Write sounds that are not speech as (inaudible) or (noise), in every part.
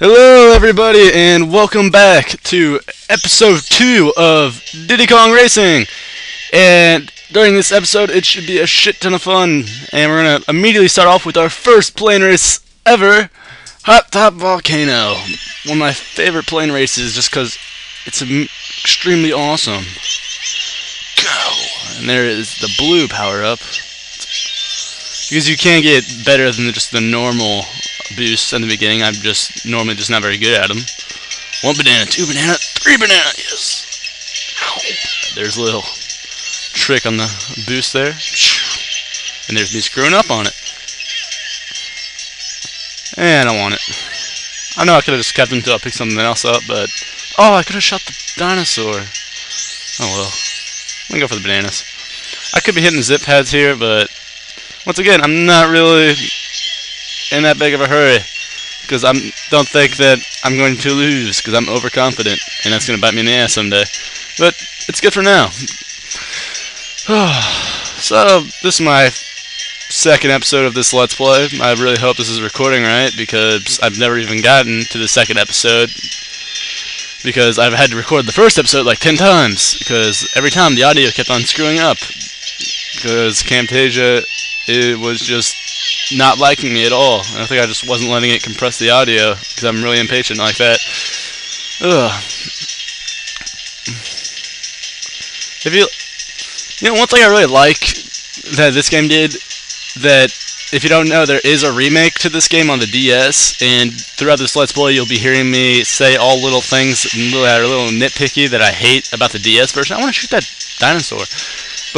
Hello, everybody, and welcome back to episode 2 of Diddy Kong Racing. And during this episode, it should be a shit ton of fun. And we're going to immediately start off with our first plane race ever Hot Top Volcano. One of my favorite plane races just because it's extremely awesome. Go! And there is the blue power up. Because you can't get better than just the normal boosts in the beginning. I'm just normally just not very good at them. One banana, two banana, three banana. Yes. Ow. There's a little trick on the boost there. And there's me screwing up on it. And I don't want it. I know I could have just kept until I picked something else up, but oh, I could have shot the dinosaur. Oh well. Let me go for the bananas. I could be hitting zip pads here, but once again, I'm not really in that big of a hurry because I don't think that I'm going to lose because I'm overconfident and that's going to bite me in the ass someday. But it's good for now. (sighs) so this is my second episode of this Let's Play. I really hope this is recording right because I've never even gotten to the second episode because I've had to record the first episode like 10 times because every time the audio kept on screwing up because Camtasia it was just not liking me at all. I think I just wasn't letting it compress the audio because I'm really impatient like that. Ugh. If you, you know, one thing I really like that this game did that if you don't know, there is a remake to this game on the DS, and throughout this Let's Play, you'll be hearing me say all little things that are a little nitpicky that I hate about the DS version. I want to shoot that dinosaur.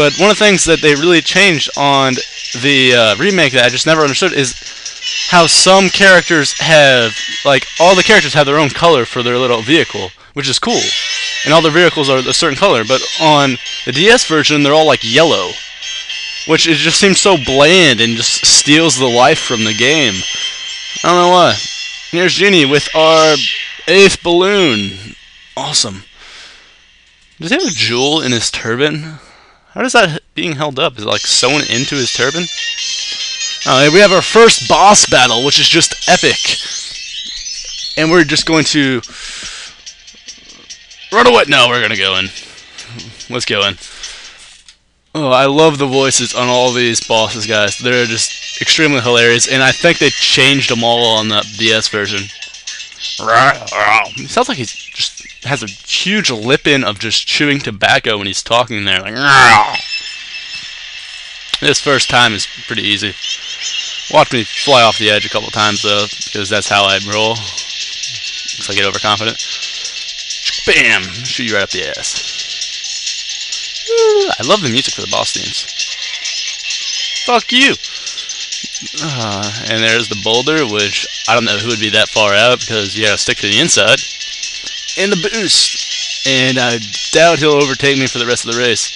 But one of the things that they really changed on the uh, remake that I just never understood is how some characters have, like, all the characters have their own color for their little vehicle, which is cool. And all their vehicles are a certain color, but on the DS version, they're all, like, yellow. Which it just seems so bland and just steals the life from the game. I don't know why. Here's Genie with our eighth balloon. Awesome. Does he have a jewel in his turban? How does that being held up? Is it like sewn into his turban? Uh, Alright, we have our first boss battle, which is just epic. And we're just going to run away. No, we're gonna go in. Let's go in. Oh, I love the voices on all these bosses, guys. They're just extremely hilarious, and I think they changed them all on the DS version. It sounds like he's has a huge lip in of just chewing tobacco when he's talking there. Like, this first time is pretty easy. Watch me fly off the edge a couple times though, because that's how I roll. Like I get overconfident. Bam! Shoot you right up the ass. I love the music for the boss themes. Fuck you! Uh, and there's the boulder, which I don't know who would be that far out because you gotta stick to the inside. And the boost! And I doubt he'll overtake me for the rest of the race.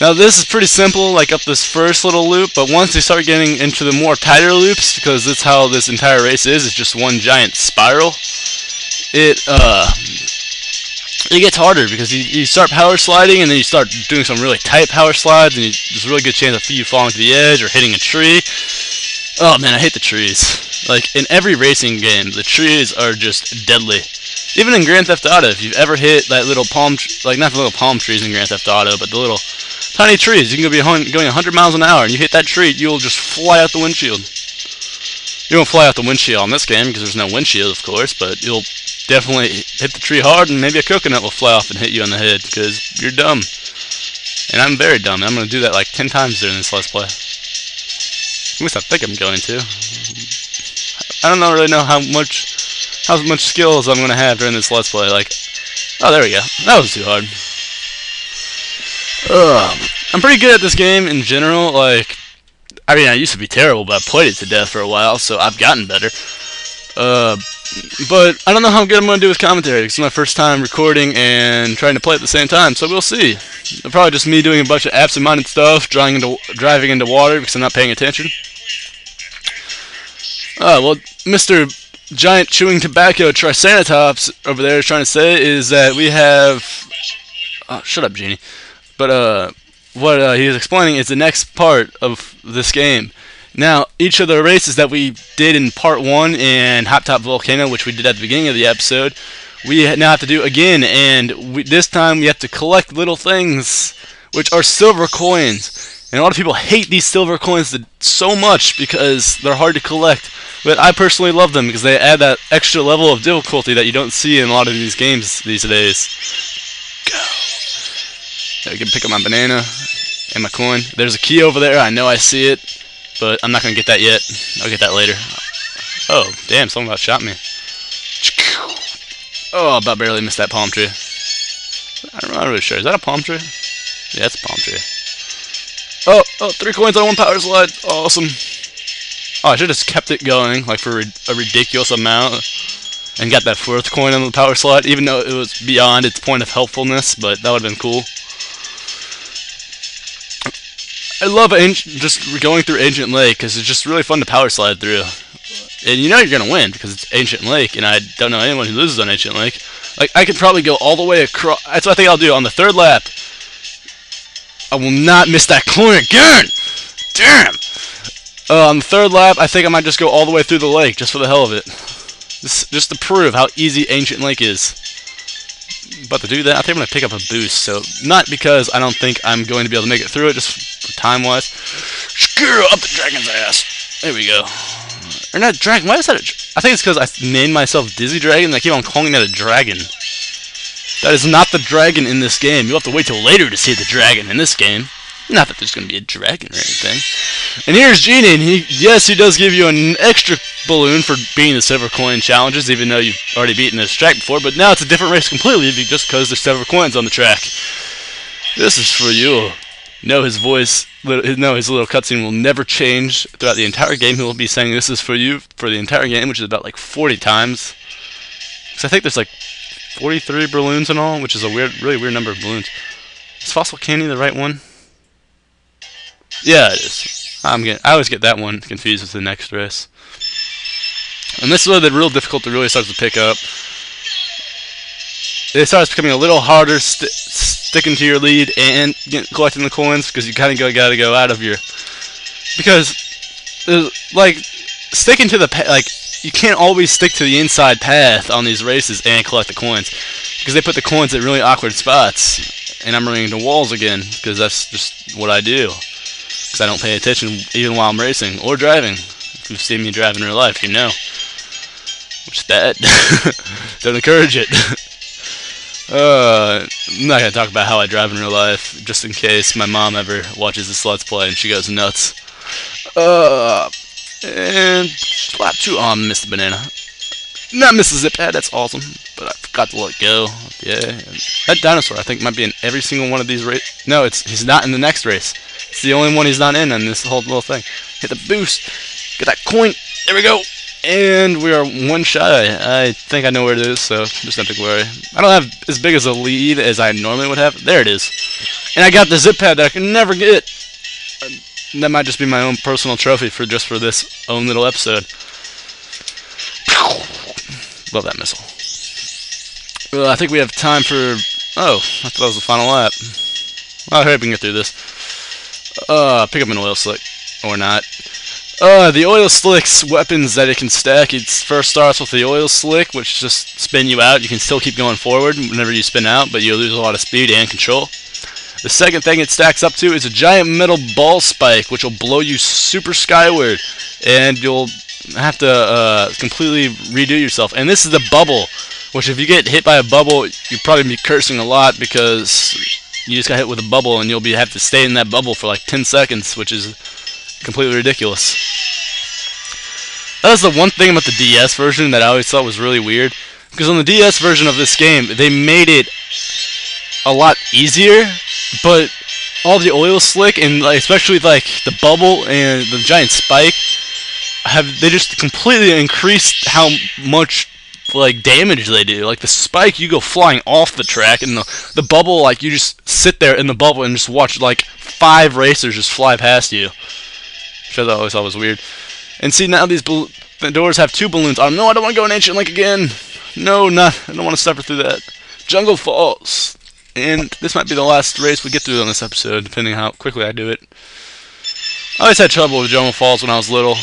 Now this is pretty simple, like up this first little loop, but once you start getting into the more tighter loops, because that's how this entire race is, it's just one giant spiral, it, uh, it gets harder because you, you start power sliding and then you start doing some really tight power slides and you, there's a really good chance of you falling to the edge or hitting a tree. Oh man, I hate the trees. Like in every racing game, the trees are just deadly. Even in Grand Theft Auto, if you've ever hit that little palm, like not the little palm trees in Grand Theft Auto, but the little tiny trees, you can go be going 100 miles an hour and you hit that tree, you'll just fly out the windshield. You won't fly out the windshield in this game because there's no windshield, of course, but you'll definitely hit the tree hard and maybe a coconut will fly off and hit you on the head because you're dumb. And I'm very dumb. I'm going to do that like 10 times during this Let's Play. At least I think I'm going to. I don't really know how much how much skills I'm going to have during this Let's Play. Like, oh, there we go. That was too hard. Ugh. I'm pretty good at this game in general. Like, I mean, I used to be terrible, but I played it to death for a while, so I've gotten better. Uh, but I don't know how good I'm going to do with commentary. It's my first time recording and trying to play at the same time, so we'll see. Probably just me doing a bunch of absent-minded stuff, driving into, driving into water because I'm not paying attention. Uh, well, Mr. Giant Chewing Tobacco Triceratops over there is trying to say is that we have... Oh, shut up, Genie. But, uh, what uh, he is explaining is the next part of this game Now, each of the races that we did in part one and Hot Top Volcano, which we did at the beginning of the episode, we now have to do again, and we, this time we have to collect little things, which are silver coins. And a lot of people hate these silver coins so much because they're hard to collect. But I personally love them because they add that extra level of difficulty that you don't see in a lot of these games these days. Go. I can pick up my banana and my coin. There's a key over there. I know I see it, but I'm not going to get that yet. I'll get that later. Oh, damn, someone about shot me. Oh, I about barely missed that palm tree. I'm not really sure. Is that a palm tree? Yeah, it's a palm tree. Oh, oh, three coins on one power slide. Awesome. Oh, I should have just kept it going, like, for a ridiculous amount. And got that fourth coin on the power slide, even though it was beyond its point of helpfulness, but that would have been cool. I love just going through Ancient Lake, because it's just really fun to power slide through. And you know you're going to win, because it's Ancient Lake, and I don't know anyone who loses on Ancient Lake. Like, I could probably go all the way across... That's what I think I'll do. On the third lap, I will not miss that coin again! Damn! Uh, on the third lap, I think I might just go all the way through the lake, just for the hell of it. Just, just to prove how easy Ancient Lake is. But to do that, I think I'm going to pick up a boost. So, not because I don't think I'm going to be able to make it through it, just time-wise. Screw up the dragon's ass! There we go. Or not dragon, why is that I think it's because I named myself Dizzy Dragon, and I keep on calling that a dragon. That is not the dragon in this game. You'll have to wait till later to see the dragon in this game. Not that there's going to be a dragon or anything. And here's Genie, and he, yes, he does give you an extra balloon for beating the silver coin challenges, even though you've already beaten this track before, but now it's a different race completely just because there's silver coins on the track. This is for you. No, his voice, no, his little cutscene will never change throughout the entire game. He will be saying this is for you for the entire game, which is about like 40 times. Because I think there's like 43 balloons in all, which is a weird, really weird number of balloons. Is Fossil Canyon the right one? Yeah, it is. I'm getting, I always get that one confused with the next race. And this is where the real difficulty really starts to pick up. It starts becoming a little harder st sticking to your lead and get, collecting the coins because you kind of go, gotta go out of your... Because, uh, like, sticking to the... like you can't always stick to the inside path on these races and collect the coins because they put the coins at really awkward spots and I'm running into walls again because that's just what I do because I don't pay attention even while I'm racing or driving. If you've seen me drive in real life you know. Which is bad don't encourage it. (laughs) Uh, I'm not gonna talk about how I drive in real life just in case my mom ever watches this let's play and she goes nuts. Uh and lap two. Missed the banana. Not miss the zip pad, that's awesome. But I forgot to let go. Yeah. That dinosaur, I think, might be in every single one of these races. No, it's he's not in the next race. It's the only one he's not in in this whole little thing. Hit the boost. Get that coin. There we go. And we are one shy. I think I know where it is, so just nothing to worry. I don't have as big as a lead as I normally would have. There it is. And I got the zip pad that I can never get that might just be my own personal trophy for just for this own little episode. Love that missile. Well, I think we have time for... Oh, I thought that was the final lap. Well, I hope we can get through this. Uh, pick up an oil slick. Or not. Uh, the oil slick's weapons that it can stack, it first starts with the oil slick, which just spin you out. You can still keep going forward whenever you spin out, but you lose a lot of speed and control. The second thing it stacks up to is a giant metal ball spike, which will blow you super skyward, and you'll have to uh, completely redo yourself. And this is the bubble, which if you get hit by a bubble, you'll probably be cursing a lot because you just got hit with a bubble, and you'll be have to stay in that bubble for like 10 seconds, which is completely ridiculous. That was the one thing about the DS version that I always thought was really weird. Because on the DS version of this game, they made it a lot easier but all the oil slick and like, especially like the bubble and the giant spike have they just completely increased how much like damage they do. Like the spike, you go flying off the track, and the the bubble, like you just sit there in the bubble and just watch like five racers just fly past you. Which I always thought was weird. And see now these the doors have two balloons. Oh no, I don't want to go in Ancient Lake again. No, not. I don't want to suffer through that. Jungle Falls. And this might be the last race we get through on this episode, depending how quickly I do it. I always had trouble with Jungle Falls when I was little.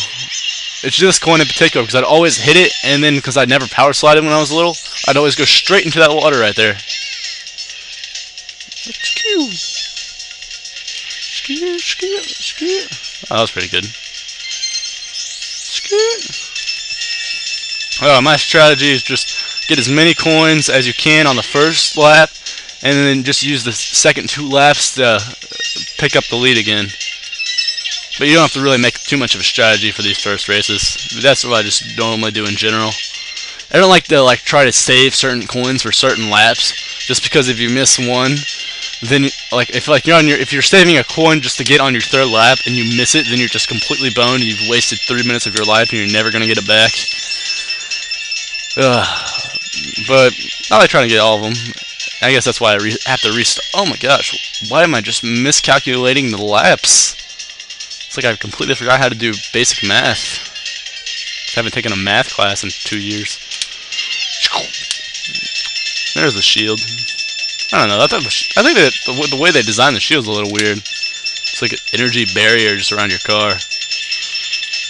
It's this coin in particular because I'd always hit it, and then because I'd never power slided when I was little, I'd always go straight into that water right there. Oh, that was pretty good. Oh, my strategy is just get as many coins as you can on the first lap, and then just use the second two laps to pick up the lead again. But you don't have to really make too much of a strategy for these first races. That's what I just normally do in general. I don't like to like try to save certain coins for certain laps, just because if you miss one, then like if like you're on your if you're saving a coin just to get on your third lap and you miss it, then you're just completely boned. You've wasted three minutes of your life and you're never gonna get it back. Ugh. But I like trying to get all of them. I guess that's why I have to restart. Oh my gosh, why am I just miscalculating the laps? It's like I completely forgot how to do basic math. I haven't taken a math class in two years. There's the shield. I don't know. I, thought I think that the, the way they designed the shield is a little weird. It's like an energy barrier just around your car.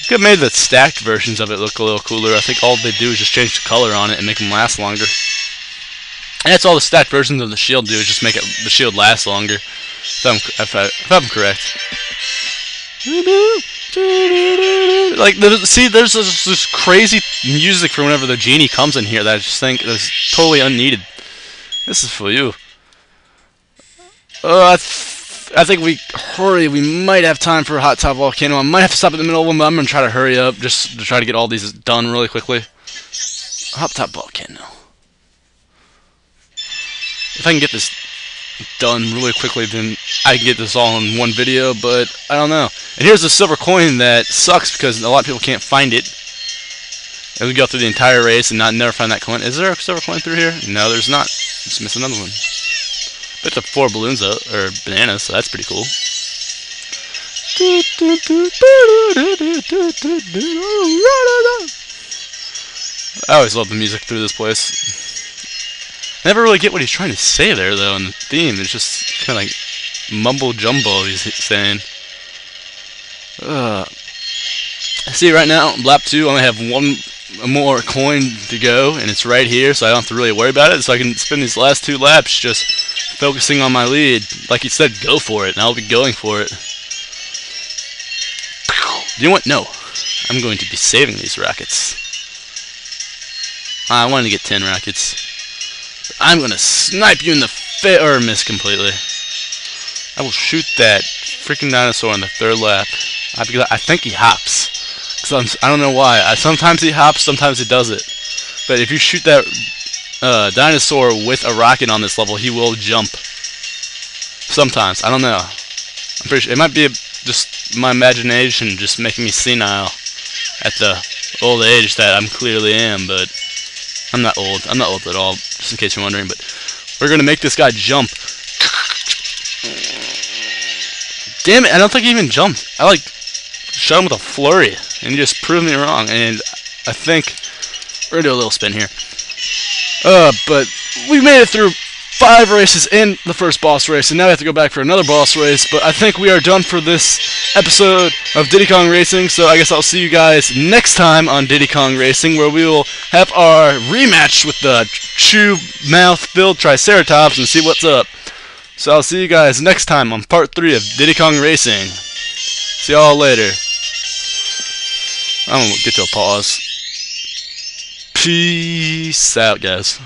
Could have made the stacked versions of it look a little cooler. I think all they do is just change the color on it and make them last longer. And that's all the stacked versions of the shield do is just make it the shield last longer. If I'm, if, I, if I'm correct. Like, see, there's this, this, crazy music for whenever the genie comes in here that I just think is totally unneeded. This is for you. Uh, I, th I think we hurry. We might have time for a hot top volcano. I might have to stop in the middle of them, but I'm gonna try to hurry up just to try to get all these done really quickly. Hot top volcano. If I can get this done really quickly, then I can get this all in one video, but I don't know. And here's the silver coin that sucks because a lot of people can't find it. And we go through the entire race and not never find that coin. Is there a silver coin through here? No, there's not. Just miss another one. But the four balloons though, or bananas, so that's pretty cool. I always love the music through this place. Never really get what he's trying to say there, though, in the theme. It's just kind of like mumble jumble he's saying. See, right now, lap 2, I only have one more coin to go, and it's right here, so I don't have to really worry about it. So I can spend these last two laps just focusing on my lead. Like he said, go for it, and I'll be going for it. You know what? No. I'm going to be saving these rackets. I wanted to get 10 rackets. I'm gonna snipe you in the face or miss completely. I will shoot that freaking dinosaur on the third lap. I, I think he hops. Cause I'm, I do not know why. I, sometimes he hops, sometimes he does it. But if you shoot that uh, dinosaur with a rocket on this level, he will jump. Sometimes. I don't know. I'm pretty sure. It might be a, just my imagination just making me senile at the old age that I'm clearly am, but I'm not old. I'm not old at all, just in case you're wondering, but we're going to make this guy jump. Damn it, I don't think he even jumped. I, like, shot him with a flurry, and he just proved me wrong, and I think we're going to do a little spin here. Uh, but we made it through five races in the first boss race, and now we have to go back for another boss race. But I think we are done for this episode of Diddy Kong Racing, so I guess I'll see you guys next time on Diddy Kong Racing, where we will have our rematch with the chew mouth-filled Triceratops and see what's up. So I'll see you guys next time on part 3 of Diddy Kong Racing. See y'all later. I'm gonna get to a pause. Peace out, guys.